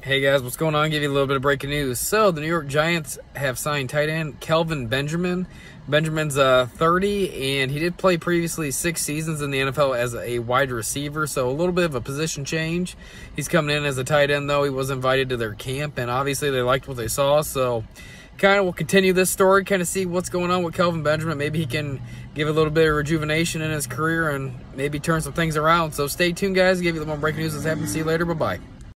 Hey guys, what's going on? Give you a little bit of breaking news. So, the New York Giants have signed tight end Kelvin Benjamin. Benjamin's uh, 30, and he did play previously six seasons in the NFL as a wide receiver, so a little bit of a position change. He's coming in as a tight end, though. He was invited to their camp, and obviously they liked what they saw, so kind of will continue this story, kind of see what's going on with Kelvin Benjamin. Maybe he can give a little bit of rejuvenation in his career and maybe turn some things around. So stay tuned, guys. I'll Give you the more breaking news that's happens. See you later. Bye bye.